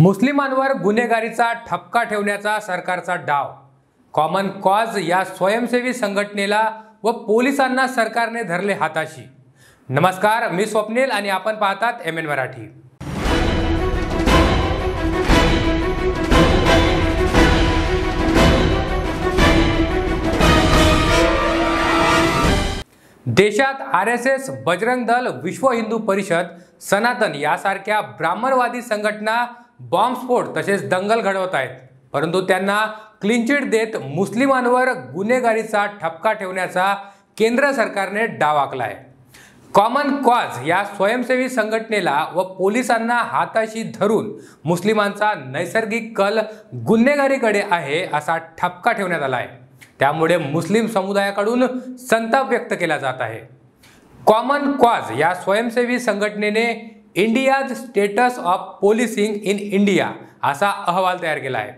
मुस्लिमांवर गुन्हेगारीचा ठपका ठेवण्याचा सरकारचा डाव. कॉमन कॉज या स्वयंसेवी संघटनेला व पोलिसांना सरकारने धरले हाताशी. नमस्कार मी स्वप्नील आणि आपण पाहतात एम एन मराठी. देशात R S S Bajrang Dal विश्व हिंदू परिषद सनातन यासारख्या ब्राह्मणवादी संघटना बॉम्बस्फोट तसेच दंगल घडवत आहेत. परंतु त्यांना क्लीनचिट देत मुस्लिमांवर गुन्हेगारीचा ठपका ठेवण्याचा केंद्र सरकारने डाव आखलाय. कॉमन कॉज या स्वयंसेवी संघटनेला व पोलिसांना हाताशी धरून मुस्लिमांचा नैसर्गिक कल गुन्हेगारीकडे आहे असा ठपका ठेवण्यात आला आहे त्यामुळे मुस्लिम समुदायाकडून संताप व्यक्त केला जात आहे. कॉमन कॉज या स्वयंसेवी संघटनेने India's status of policing in India असा अहवाल तयार केला आहे.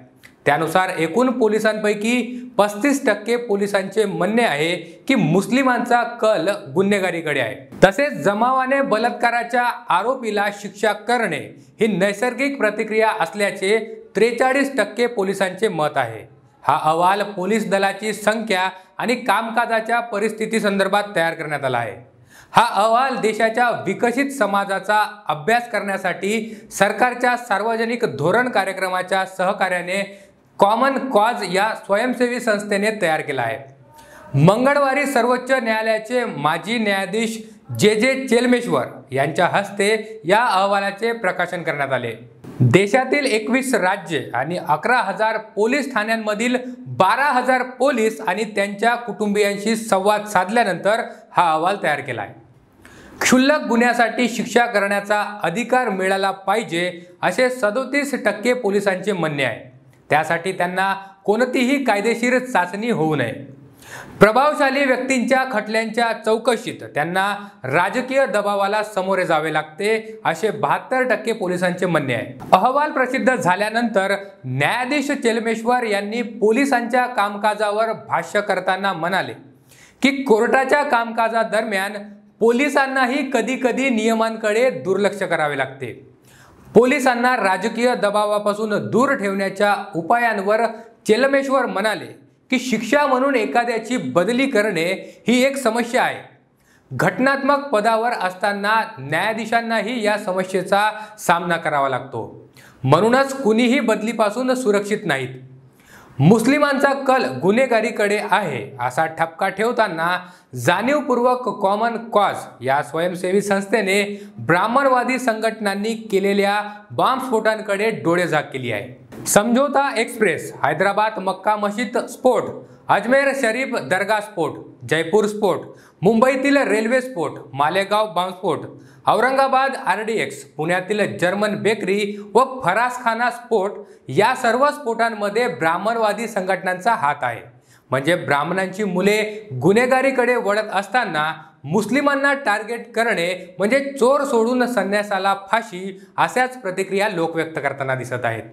त्यानुसार एकूण पोलिसांपैकी पस्तीस टक्के पोलिसांचे म्हणणे आहे की मुस्लिमांचा कल गुन्हेगारीकडे आहे. तसेच जमावाने बलात्काराच्या आरोपीला शिक्षा करणे ही नैसर्गिक प्रतिक्रिया असल्याचे त्रेचाळीस टक्के पोलिसांचे मत आहे. हा अहवाल पोलीस दलाची संख्या आणि कामकाजाच्या परिस्थिती संदर्भात तयार करण्यात आला आहे. हा अहवाल देशाच्या विकसित समाजाचा अभ्यास करण्यासाठी सरकारच्या सार्वजनिक धोरण कार्यक्रमाच्या सहकार्याने कॉमन कॉज या स्वयंसेवी संस्थेने तयार केला आहे. मंगळवारी सर्वोच्च न्यायालयाचे माजी न्यायाधीश जे जे चेलमेश्वर यांच्या हस्ते या अहवालाचे प्रकाशन करण्यात आले. देशातील एकवीस राज्ये आणि अकरा हजार पोलीस ठाण्यांमधील बारा हजार पोलीस आणि त्यांच्या कुटुंबियांशी संवाद साधल्यानंतर हा अहवाल तयार केला आहे. क्षुल्लक गुन्ह्यासाठी शिक्षा करण्याचा अधिकार मिळाला पाहिजे असे सदोतीस टक्के पोलिसांचे म्हणणे आहे. त्यासाठी त्यांना कोणतीही कायदेशीर चाचणी होऊ नये. प्रभावशाली व्यक्तींच्या खटल्यांच्या चौकशीत त्यांना राजकीय दबावाला सामोरे जावे लागते असे बहात्तर टक्के पोलिसांचे म्हणणे आहे. अहवाल प्रसिद्ध झाल्यानंतर न्यायाधीश चेलमेश्वर यांनी पोलिसांच्या कामकाजावर भाष्य करताना म्हणाले की कोर्टाच्या कामकाजादरम्यान पोलिसांनाही कधी कधी नियमांकडे दुर्लक्ष करावे लागते. पोलिसांना राजकीय दबावापासून दूर ठेवण्याच्या उपायांवर चेलमेश्वर म्हणाले की शिक्षा म्हणून एखाद्याची बदली करणे ही एक समस्या आहे. घटनात्मक पदावर असताना न्यायाधीशांनाही या समस्येचा सामना करावा लागतो. म्हणूनच कुणीही बदलीपासून सुरक्षित नाहीत. मुस्लिमांचा कल गुन्हेगारीकडे आहे असा ठपका ठेवताना जाणीवपूर्वक कॉमन कॉज या स्वयंसेवी संस्थेने ब्राह्मणवादी संघटनांनी केलेल्या बॉम्बस्फोटांकडे डोळेझाक केली आहे. समझोता एक्सप्रेस हैदराबाद मक्का मशीद स्फोट अजमेर शरीफ दर्गा स्फोट जयपूर स्फोट मुंबईतील रेल्वे स्फोट मालेगाव बॉम्बस्फोट औरंगाबाद आर डी एक्स पुण्यातील जर्मन बेकरी व फरासखाना स्फोट या सर्व स्फोटांमध्ये ब्राह्मणवादी संघटनांचा हात आहे. म्हणजे ब्राह्मणांची मुले गुन्हेगारीकडे वळत असताना मुस्लिमांना टार्गेट करणे म्हणजे चोर सोडून संन्यासाला फाशी अशाच प्रतिक्रिया लोक व्यक्त करताना दिसत आहेत.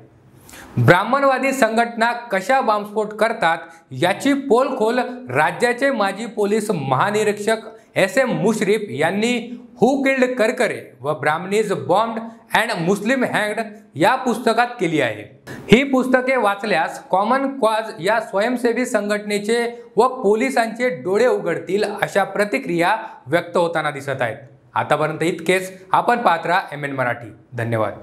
ब्राह्मणवादी संघटना कशा बॉम्बस्फोट करतात याची पोलखोल राज्याचे माजी पोलीस महानिरीक्षक एस एम मुश्रीफ यांनी हु किल्ड करकरे व Brahmins bomb and Muslim hand या पुस्तकात केली आहे. ही पुस्तके वाचल्यास कॉमन कॉज या स्वयंसेवी संघटनेचे व पोलिसांचे डोळे उघडतील अशा प्रतिक्रिया व्यक्त होताना दिसत आहेत. आतापर्यंत इतकेच. आपण पात्रा एम एन मराठी धन्यवाद.